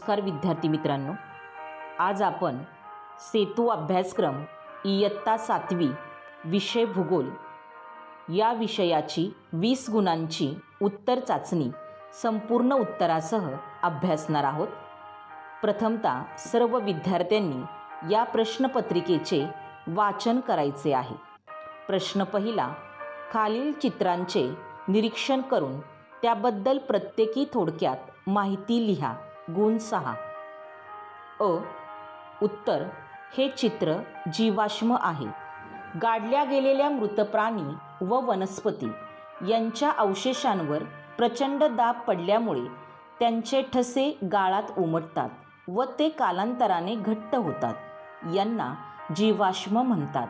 नमस्कार विद्यार्थी मित्रांनो. आज आपण सेतू अभ्यासक्रम इयत्ता सातवी विषय भूगोल या विषयाची वीस गुणांची उत्तर चाचणी संपूर्ण उत्तरासह अभ्यासणार आहोत. प्रथमतः सर्व विद्यार्थ्यांनी या प्रश्नपत्रिकेचे वाचन करायचे आहे. प्रश्न पहिला खालील चित्रांचे निरीक्षण करून त्याबद्दल प्रत्येकी थोडक्यात माहिती लिहा. गुण सहा. अ उत्तर हे चित्र जीवाश्म आहे. गाडल्या गेलेल्या मृतप्राणी व वनस्पती यांच्या अवशेषांवर प्रचंड दाब पडल्यामुळे त्यांचे ठसे गाळात उमटतात व ते कालांतराने घट्ट होतात. यांना जीवाश्म म्हणतात.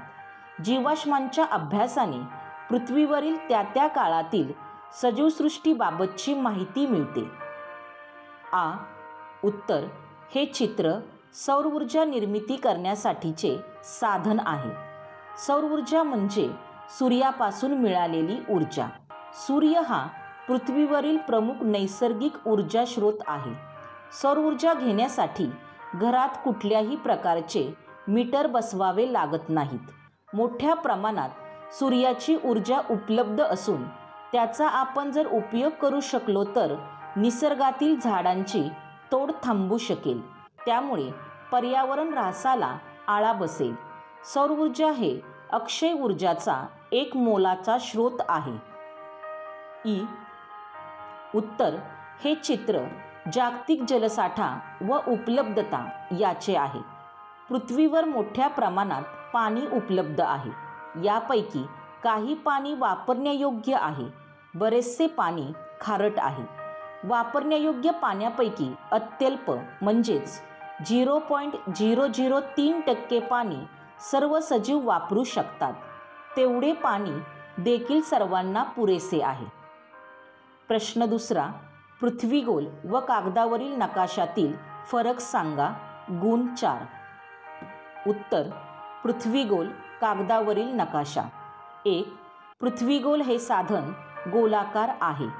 जीवाश्मांच्या अभ्यासाने पृथ्वीवरील त्या त्या काळातील सजीवसृष्टीबाबतची माहिती मिळते. आ उत्तर हे चित्र सौरऊर्जा निर्मिती करण्यासाठीचे साधन आहे. सौरऊर्जा म्हणजे सूर्यापासून मिळालेली ऊर्जा. सूर्य हा पृथ्वीवरील प्रमुख नैसर्गिक ऊर्जा स्रोत आहे. सौरऊर्जा घेण्यासाठी घरात कुठल्याही प्रकारचे मीटर बसवावे लागत नाहीत. मोठ्या प्रमाणात सूर्याची ऊर्जा उपलब्ध असून त्याचा आपण जर उपयोग करू शकलो तर निसर्गातील झाडांची तोड थांबू शकेल. त्यामुळे पर्यावरण ऱ्हासाला आळा बसेल. सौर ऊर्जा हे अक्षय ऊर्जाचा एक मोलाचा स्रोत आहे. ई. उत्तर हे चित्र जागतिक जलसाठा व उपलब्धता याचे आहे. पृथ्वीवर मोठ्या प्रमाणात पाणी उपलब्ध आहे. यापैकी काही पाणी वापरण्यायोग्य आहे. बरेचसे पाणी खारट आहे. वापरण्यायोग्य पाण्यापैकी अत्यल्प म्हणजेच झिरो पॉईंट झिरो झिरो तीन टक्के पाणी सर्व सजीव वापरू शकतात. तेवढे पाणी देखील सर्वांना पुरेसे आहे. प्रश्न दुसरा पृथ्वीगोल व कागदावरील नकाशातील फरक सांगा. गुण चार. उत्तर पृथ्वीगोल कागदावरील नकाशा. एक पृथ्वीगोल हे साधन गोलाकार आहे.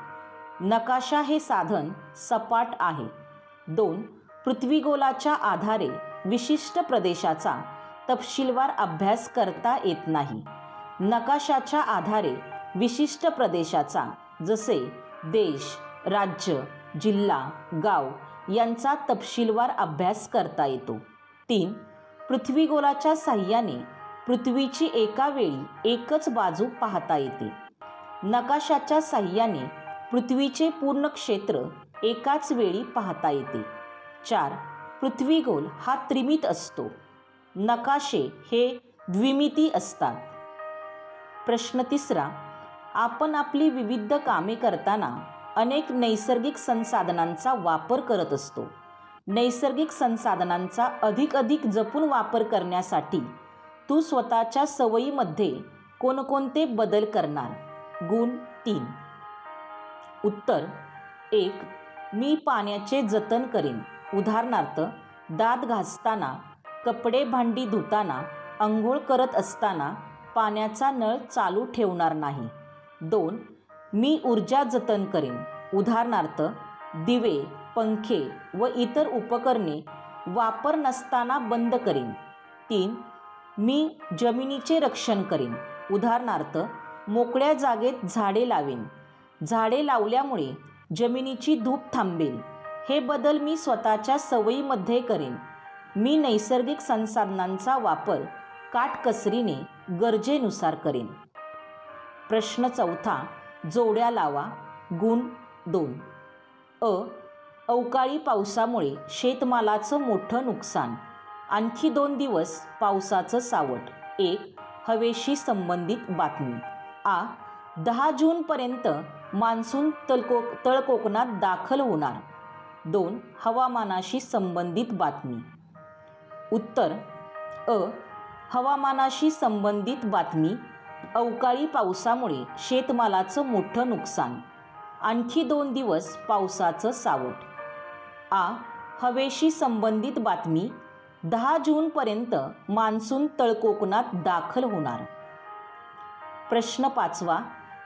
नकाशा हे साधन सपाट आहे. दोन पृथ्वीगोलाच्या आधारे विशिष्ट प्रदेशाचा तपशीलवार अभ्यास करता येत नाही. नकाशाच्या आधारे विशिष्ट प्रदेशाचा जसे देश राज्य जिल्हा गाव यांचा तपशीलवार अभ्यास करता येतो. तीन पृथ्वीगोलाच्या साह्याने पृथ्वीची एका वेळी एकच बाजू पाहता येते. नकाशाच्या साह्याने पृथ्वीचे पूर्ण क्षेत्र एकाच वेळी पाहता येते. चार पृथ्वीगोल हा त्रिमित असतो. नकाशे हे द्विमिती असतात. प्रश्न तिसरा आपण आपली विविध कामे करताना अनेक नैसर्गिक संसाधनांचा वापर करत असतो. नैसर्गिक संसाधनांचा अधिक अधिक जपून वापर करण्यासाठी तू स्वतःच्या सवयीमध्ये कोणकोणते बदल करणार? गुण तीन उत्तर एक मी पाण्याचे जतन करेन. उदाहरणार्थ दात घासताना कपडे भांडी धुताना आंघोळ करत असताना पाण्याचा नळ चालू ठेवणार नाही. दोन मी ऊर्जा जतन करेन. उदाहरणार्थ दिवे पंखे व इतर उपकरणे वापर नसताना बंद करेन. तीन मी जमिनीचे रक्षण करेन. उदाहरणार्थ मोकळ्या जागेत झाडे लावेन. झाडे लावल्यामुळे जमिनीची धूप थांबेल. हे बदल मी स्वतःच्या सवयीमध्ये करेन. मी नैसर्गिक संसाधनांचा वापर काटकसरीने गरजेनुसार करेन. प्रश्न चौथा जोड्या लावा. गुण दोन. अ. अवकाळी पावसामुळे शेतमालाचं मोठं नुकसान. आणखी दोन दिवस पावसाचं सावट. एक. हवेशी संबंधित बातमी. आ. दहा जूनपर्यंत मान्सून तलको तळकोकणात दाखल होणार. दोन हवामानाशी संबंधित बातमी. उत्तर अ हवामानाशी संबंधित बातमी. अवकाळी पावसामुळे शेतमालाचं मोठं नुकसान. आणखी दोन दिवस पावसाचं सावट. आ हवेशी संबंधित बातमी. दहा जूनपर्यंत मान्सून तळकोकणात दाखल होणार. प्रश्न पाचवा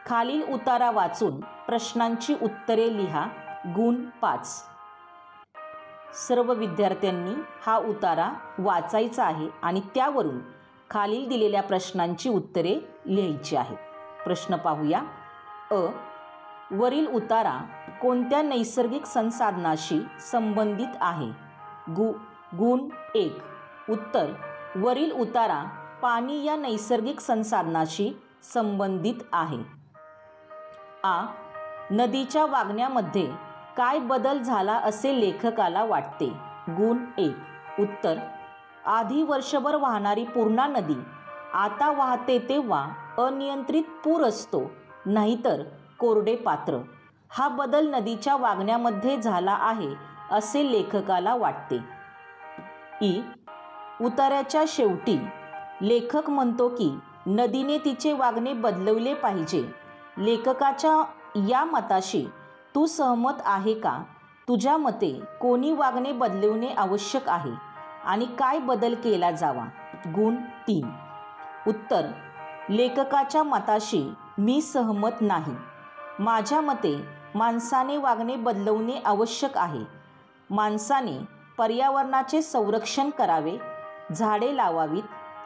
खालील उतारा वाचून प्रश्नांची उत्तरे लिहा. गुण पाच. सर्व विद्यार्थ्यांनी हा उतारा वाचायचा आहे आणि त्यावरून खालील दिलेल्या प्रश्नांची उत्तरे लिहायची आहेत. प्रश्न पाहूया. अ. वरील उतारा कोणत्या नैसर्गिक संसाधनाशी संबंधित आहे? गु. गुण एक. उत्तर. वरील उतारा पाणी या नैसर्गिक संसाधनाशी संबंधित आहे. आ नदीच्या वागण्यामध्ये काय बदल झाला असे लेखकाला वाटते? गुण एक. उत्तर आधी वर्षभर वाहणारी पूर्णा नदी आता वाहते तेव्हा अनियंत्रित पूर असतो नाहीतर कोरडे पात्र. हा बदल नदीच्या वागण्यामध्ये झाला आहे असे लेखकाला वाटते. ई उतार्याच्या शेवटी लेखक म्हणतो की नदीने तिचे वागणे बदलवले पाहिजे. लेखकाच्या या मताशी तू सहमत आहे का? तुझ्या मते कोणी वागणे बदलवणे आवश्यक आहे आणि काय बदल केला जावा? गुण तीन. उत्तर. लेखकाच्या मताशी मी सहमत नाही. माझ्या मते माणसाने वागणे बदलवणे आवश्यक आहे. माणसाने पर्यावरणाचे संरक्षण करावे झाडे लावावीत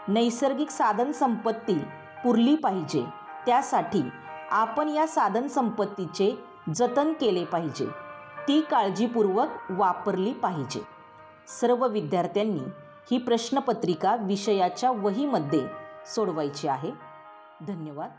नैसर्गिक साधनसंपत्ती पुरली पाहिजे त्यासाठी आपण या साधनसंपत्तीचे जतन केले पाहिजे. ती काळजीपूर्वक वापरली पाहिजे. सर्व विद्यार्थ्यांनी ही प्रश्नपत्रिका विषयाच्या वहीमध्ये सोडवायची आहे. धन्यवाद.